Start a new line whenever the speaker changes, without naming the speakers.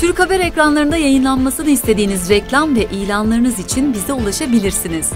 Türk Haber ekranlarında yayınlanmasını istediğiniz reklam ve ilanlarınız için bize ulaşabilirsiniz.